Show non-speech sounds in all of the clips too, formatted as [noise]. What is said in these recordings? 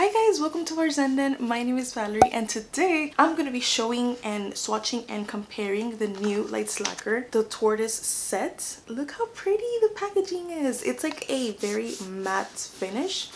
Hi guys, welcome to ValZenDen. My name is Valerie and today I'm going to be showing and swatching and comparing the new Lights Lacquer, the Tortoise set. Look how pretty the packaging is. It's like a very matte finish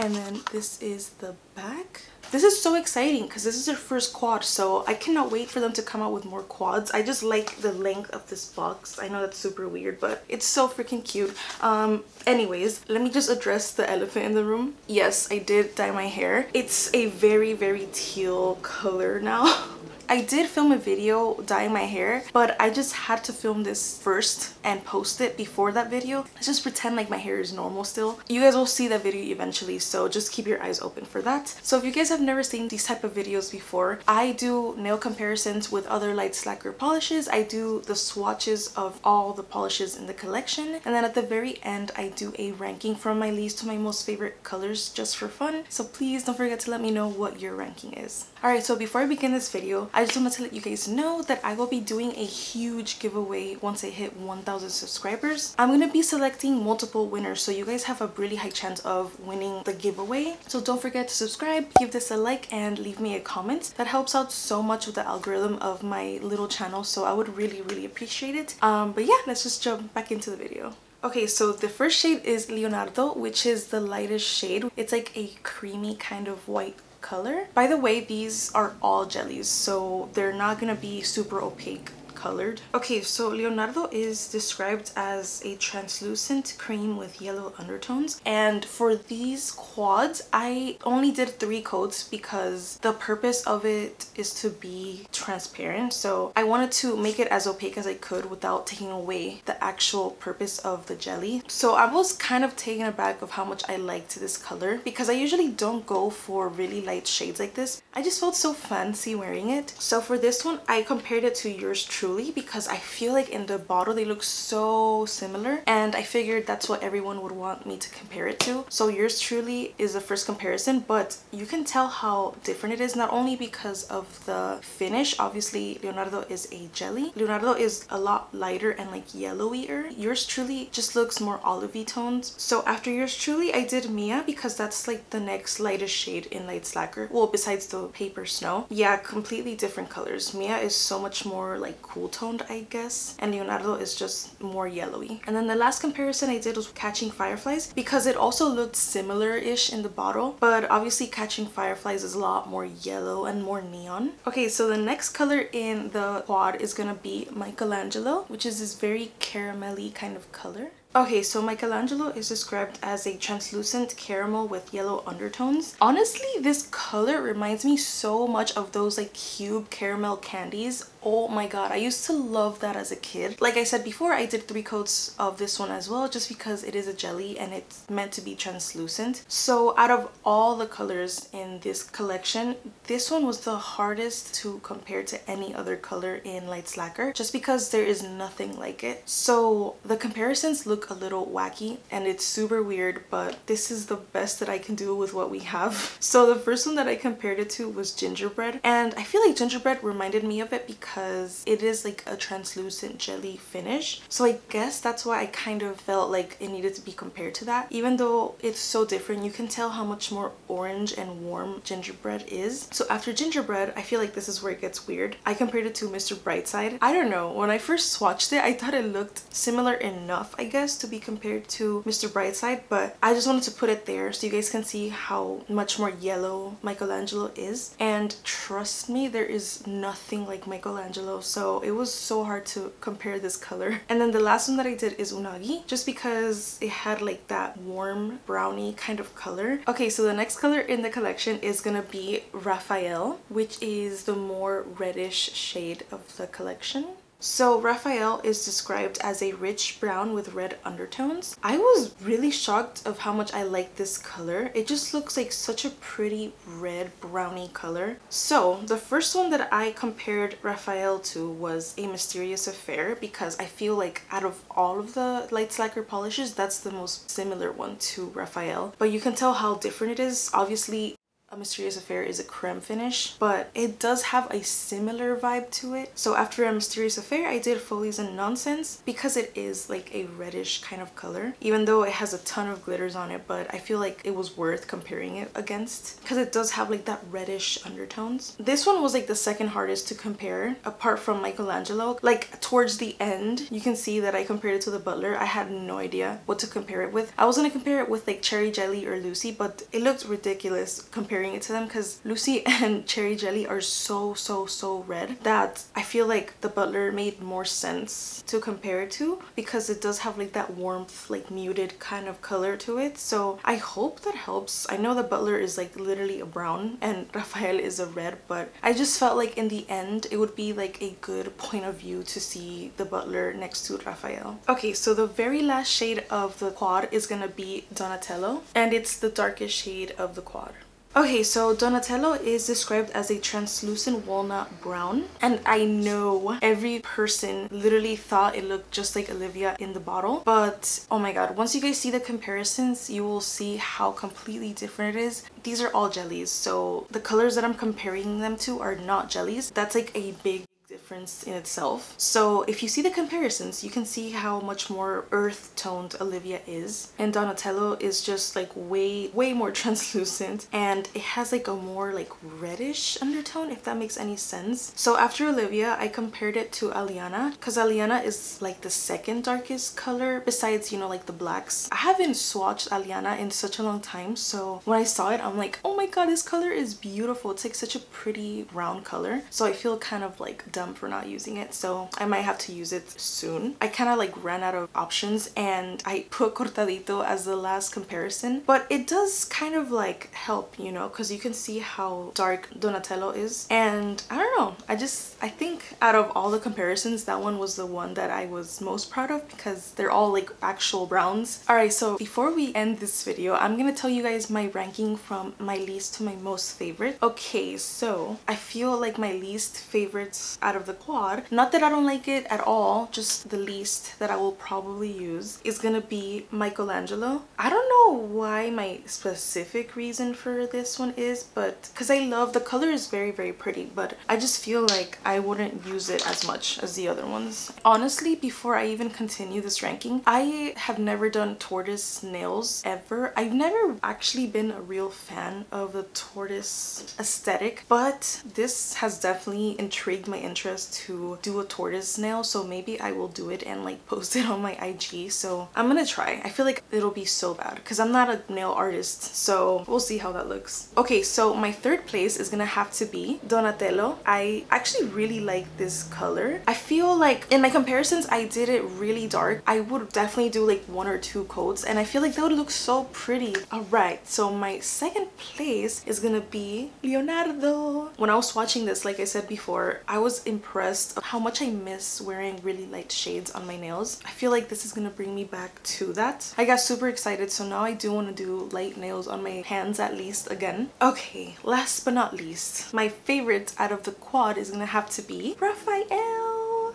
and then this is the back this is so exciting because this is their first quad so I cannot wait for them to come out with more quads. I just like the length of this box. I know that's super weird but it's so freaking cute. Um, anyways, let me just address the elephant in the room. Yes, I did dye my hair. It's a very very teal color now. [laughs] I did film a video dyeing my hair, but I just had to film this first and post it before that video. Let's just pretend like my hair is normal still. You guys will see that video eventually, so just keep your eyes open for that. So if you guys have never seen these type of videos before, I do nail comparisons with other Lights Lacquer polishes. I do the swatches of all the polishes in the collection. And then at the very end, I do a ranking from my least to my most favorite colors just for fun. So please don't forget to let me know what your ranking is. Alright, so before I begin this video, I just wanted to let you guys know that I will be doing a huge giveaway once I hit 1000 subscribers. I'm going to be selecting multiple winners so you guys have a really high chance of winning the giveaway. So don't forget to subscribe, give this a like and leave me a comment. That helps out so much with the algorithm of my little channel so I would really really appreciate it. Um, but yeah, let's just jump back into the video. Okay, so the first shade is Leonardo, which is the lightest shade. It's like a creamy kind of white color. By the way, these are all jellies, so they're not gonna be super opaque colored. Okay, so Leonardo is described as a translucent cream with yellow undertones. And for these quads, I only did three coats because the purpose of it is to be transparent. So I wanted to make it as opaque as I could without taking away the actual purpose of the jelly. So I was kind of taken aback of how much I liked this color because I usually don't go for really light shades like this. I just felt so fancy wearing it. So for this one, I compared it to Yours Truly because I feel like in the bottle they look so similar and I figured that's what everyone would want me to compare it to. So yours truly is the first comparison but you can tell how different it is not only because of the finish. Obviously Leonardo is a jelly. Leonardo is a lot lighter and like yellowier. Yours truly just looks more olivey tones. So after yours truly I did Mia because that's like the next lightest shade in Lights Lacquer. Well besides the paper snow. Yeah completely different colors. Mia is so much more like cool toned I guess. And Leonardo is just more yellowy. And then the last comparison I did was Catching Fireflies because it also looked similar-ish in the bottle but obviously Catching Fireflies is a lot more yellow and more neon. Okay so the next color in the quad is gonna be Michelangelo which is this very caramelly kind of color Okay, so Michelangelo is described as a translucent caramel with yellow undertones. Honestly, this color reminds me so much of those like cube caramel candies. Oh my god, I used to love that as a kid. Like I said before, I did three coats of this one as well just because it is a jelly and it's meant to be translucent. So out of all the colors in this collection, this one was the hardest to compare to any other color in Lights Lacquer just because there is nothing like it. So the comparisons look a little wacky and it's super weird but this is the best that I can do with what we have. [laughs] So the first one that I compared it to was gingerbread and I feel like gingerbread reminded me of it because it is like a translucent jelly finish. So I guess that's why I kind of felt like it needed to be compared to that. Even though it's so different you can tell how much more orange and warm gingerbread is. So after gingerbread I feel like this is where it gets weird. I compared it to Mr. Brightside. I don't know when I first swatched it I thought it looked similar enough I guess to be compared to Mr. Brightside, but I just wanted to put it there so you guys can see how much more yellow Michelangelo is. And trust me, there is nothing like Michelangelo, so it was so hard to compare this color. [laughs] And then the last one that I did is Unagi, just because it had like that warm brownie kind of color. Okay, so the next color in the collection is gonna be Raphael, which is the more reddish shade of the collection. So Raphael is described as a rich brown with red undertones. I was really shocked of how much I like this color. It just looks like such a pretty red brownie color. So the first one that I compared Raphael to was A Mysterious Affair because I feel like out of all of the Lights Lacquer polishes, that's the most similar one to Raphael. But you can tell how different it is. Obviously a Mysterious Affair is a creme finish, but it does have a similar vibe to it. So after A Mysterious Affair, I did Follies and Nonsense because it is like a reddish kind of color, even though it has a ton of glitters on it, but I feel like it was worth comparing it against because it does have like that reddish undertones. This one was like the second hardest to compare apart from Michelangelo. Like towards the end, you can see that I compared it to the Butler. I had no idea what to compare it with. I was gonna compare it with like Cherry Jelly or Lucy, but it looked ridiculous compared comparing it to them because Lucy [laughs] and Cherry Jelly are so, so, so red that I feel like the Butler made more sense to compare it to because it does have like that warmth, like muted kind of color to it. So I hope that helps. I know the Butler is like literally a brown and [laughs] Raphael is a red, but I just felt like in the end it would be like a good point of view to see the Butler next to Raphael. Okay, so the very last shade of the quad is gonna be Donatello and it's the darkest shade of the quad. Okay, so Donatello is described as a translucent walnut brown. And I know every person literally thought it looked just like Olivia in the bottle. But oh my god, once you guys see the comparisons, you will see how completely different it is. These are all jellies. So the colors that I'm comparing them to are not jellies. That's like a big difference in itself. So if you see the comparisons, you can see how much more earth toned Olivia is. And Donatello is just like way, way more [laughs] translucent. And it has like a more like reddish undertone, if that makes any sense. So after Olivia, I compared it to Aliana because Aliana is like the second darkest color besides, you know, like the blacks. I haven't swatched Aliana in such a long time. So when I saw it, I'm like, oh my god, this color is beautiful. It's like such a pretty round color. So I feel kind of like dumb for not using it so I might have to use it soon. I kind of like ran out of options and I put Cortadito as the last comparison but it does kind of like help you know because you can see how dark Donatello is and I don't know I just I think out of all the comparisons that one was the one that I was most proud of because they're all like actual browns. Alright so before we end this video I'm gonna tell you guys my ranking from my least to my most favorite. Okay so I feel like my least favorites out of the quad. Not that I don't like it at all, just the least that I will probably use is gonna be Michelangelo. I don't know why my specific reason for this one is, but because I love the color is very, very pretty, but I just feel like I wouldn't use it as much as the other ones. Honestly, before I even continue this ranking, I have never done tortoise nails ever. I've never actually been a real fan of the tortoise aesthetic, but this has definitely intrigued my interest to do a tortoise nail so maybe I will do it and like post it on my IG so I'm gonna try I feel like it'll be so bad because I'm not a nail artist so we'll see how that looks. Okay so my third place is gonna have to be Donatello. I actually really like this color. I feel like in my comparisons I did it really dark. I would definitely do like one or two coats and I feel like that would look so pretty. All right so my second place is gonna be Leonardo. When I was watching this like I said before I was impressed of how much I miss wearing really light shades on my nails. I feel like this is gonna bring me back to that. I got super excited so now I do want to do light nails on my hands at least again. Okay, last but not least, my favorite out of the quad is gonna have to be Raphael.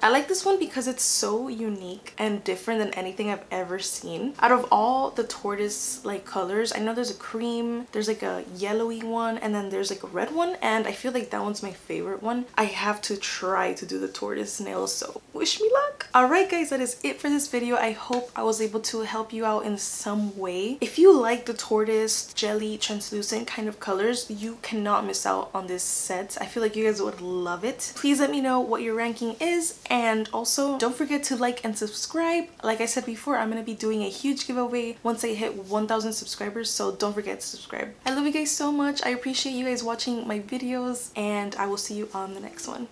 I like this one because it's so unique and different than anything I've ever seen. Out of all the tortoise like colors, I know there's a cream, there's like a yellowy one, and then there's like a red one, and I feel like that one's my favorite one. I have to try to do the tortoise nails, so wish me luck. Alright guys, that is it for this video. I hope I was able to help you out in some way. If you like the tortoise, jelly, translucent kind of colors, you cannot miss out on this set. I feel like you guys would love it. Please let me know what your ranking is and also don't forget to like and subscribe. Like i said before i'm gonna be doing a huge giveaway once i hit 1000 subscribers so don't forget to subscribe. I love you guys so much. I appreciate you guys watching my videos and i will see you on the next one